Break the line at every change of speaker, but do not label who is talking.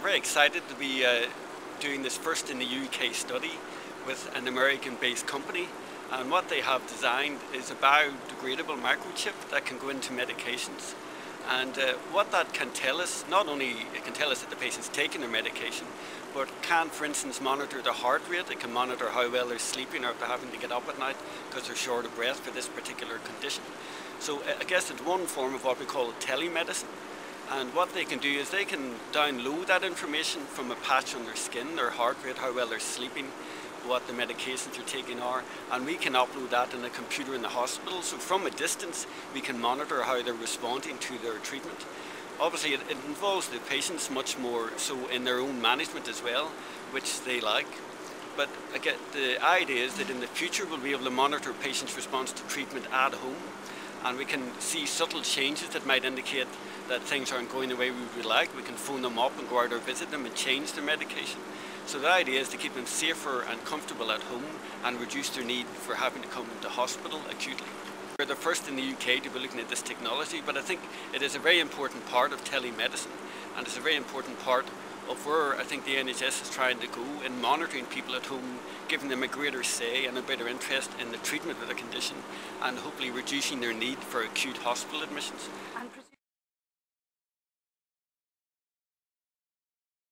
We're very excited to be uh, doing this first in the UK study with an American-based company and what they have designed is a biodegradable microchip that can go into medications and uh, what that can tell us, not only it can tell us that the patient's taking their medication, but can, for instance, monitor their heart rate. It can monitor how well they're sleeping or if they're having to get up at night because they're short of breath for this particular condition. So I guess it's one form of what we call telemedicine. And what they can do is they can download that information from a patch on their skin, their heart rate, how well they're sleeping, what the medications they're taking are, and we can upload that in a computer in the hospital. So from a distance, we can monitor how they're responding to their treatment. Obviously, it, it involves the patients much more so in their own management as well, which they like. But again, the idea is that in the future we'll be able to monitor patients' response to treatment at home and we can see subtle changes that might indicate that things aren't going the way we would like. We can phone them up and go out or visit them and change their medication. So the idea is to keep them safer and comfortable at home and reduce their need for having to come to hospital acutely. We're the first in the UK to be looking at this technology, but I think it is a very important part of telemedicine and it's a very important part of where I think the NHS is trying to go in monitoring people at home, giving them a greater say and a better interest in the treatment of the condition and hopefully reducing their need for acute hospital admissions.